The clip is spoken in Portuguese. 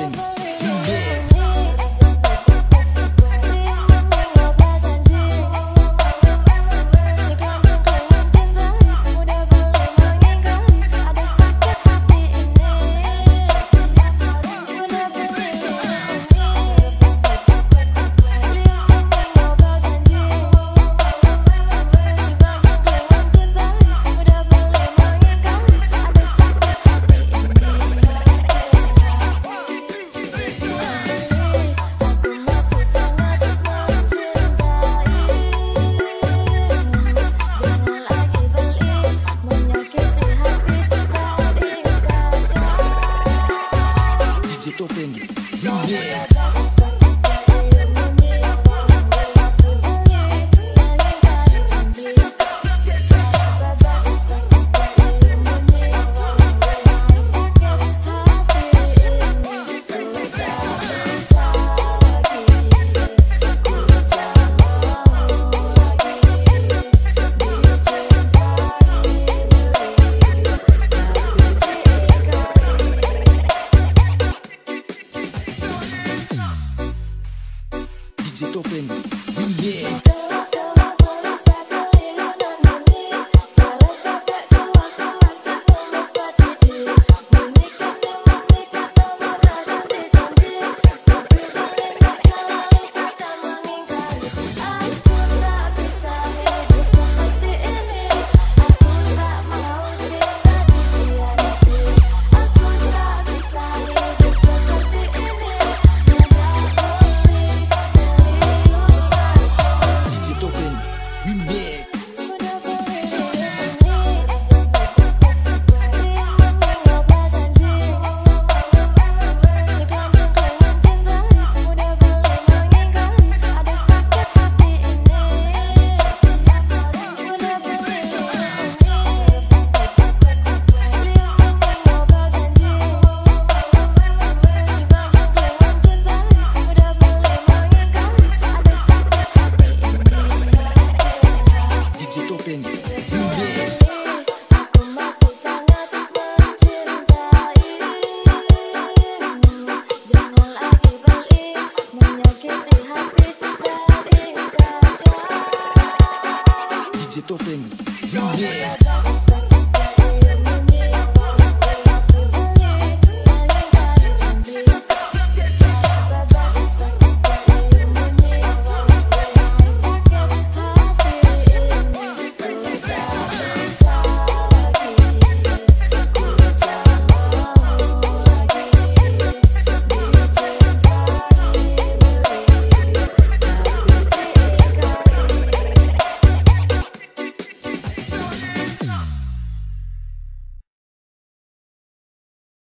Amazing. éxito feliz. Topeng Remix